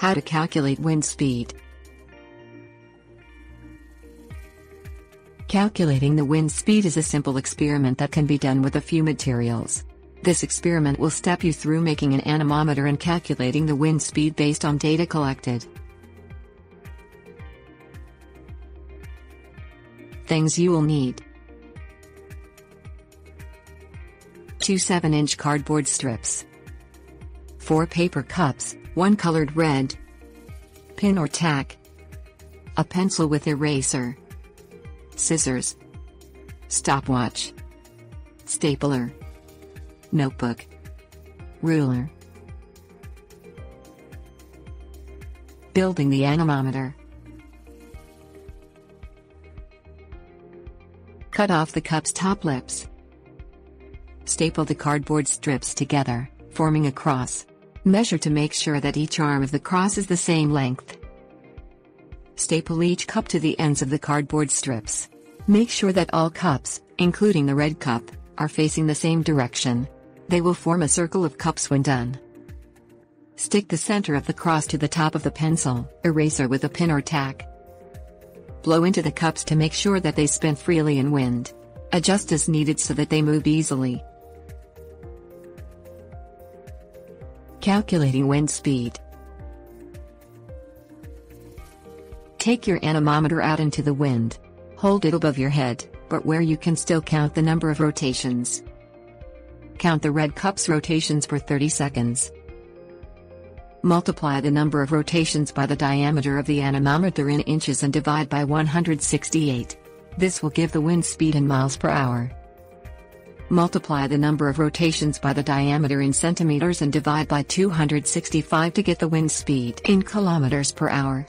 How to calculate wind speed. Calculating the wind speed is a simple experiment that can be done with a few materials. This experiment will step you through making an anemometer and calculating the wind speed based on data collected. Things you will need Two 7 inch cardboard strips, 4 paper cups, one colored red, pin or tack, a pencil with eraser, scissors, stopwatch, stapler, notebook, ruler. Building the anemometer. Cut off the cup's top lips. Staple the cardboard strips together, forming a cross. Measure to make sure that each arm of the cross is the same length. Staple each cup to the ends of the cardboard strips. Make sure that all cups, including the red cup, are facing the same direction. They will form a circle of cups when done. Stick the center of the cross to the top of the pencil, eraser with a pin or tack. Blow into the cups to make sure that they spin freely in wind. Adjust as needed so that they move easily. Calculating wind speed. Take your anemometer out into the wind. Hold it above your head, but where you can still count the number of rotations. Count the red cup's rotations per 30 seconds. Multiply the number of rotations by the diameter of the anemometer in inches and divide by 168. This will give the wind speed in miles per hour. Multiply the number of rotations by the diameter in centimeters and divide by 265 to get the wind speed in kilometers per hour.